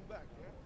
come back, yeah?